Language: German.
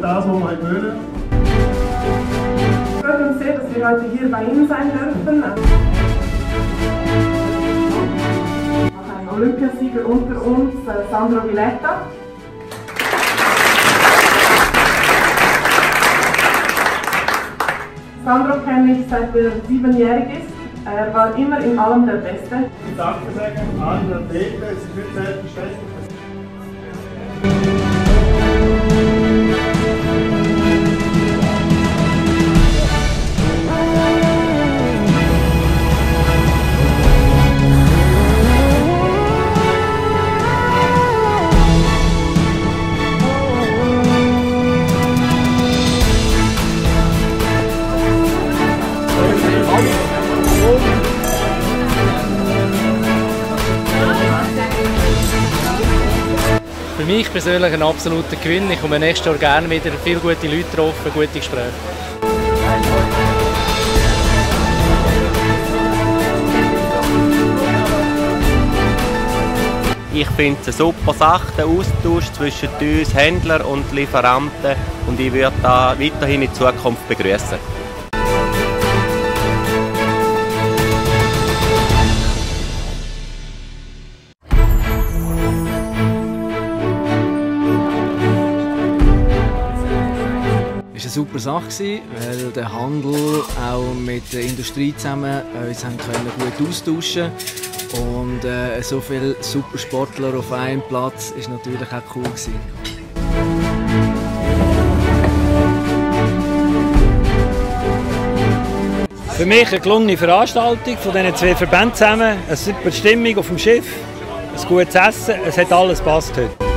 und das, was wir. Halt ich freue mich sehr, dass wir heute hier bei Ihnen sein dürfen. Ein Olympiasieger unter uns, äh, Sandro Villetta. Sandro kenne ich seit er siebenjährig ist. Er war immer in allem der Beste. Ich danke sehr sagen, allen Athleten, es ist nicht selbstverständlich, Für mich persönlich ein absoluter Gewinn. Ich komme nächstes Jahr gerne wieder. Viele gute Leute getroffen, gute Gespräche. Ich finde es eine super Sache, der Austausch zwischen uns Händlern und Lieferanten und ich würde das weiterhin in Zukunft begrüßen. Eine super Sache, weil der Handel auch mit der Industrie zusammen uns haben gut austauschen und äh, so viele super Sportler auf einem Platz ist natürlich auch cool gewesen. Für mich eine gelungene Veranstaltung von diesen zwei Verbänden zusammen. Eine super Stimmung auf dem Schiff, ein gutes Essen, es hat alles gepasst heute.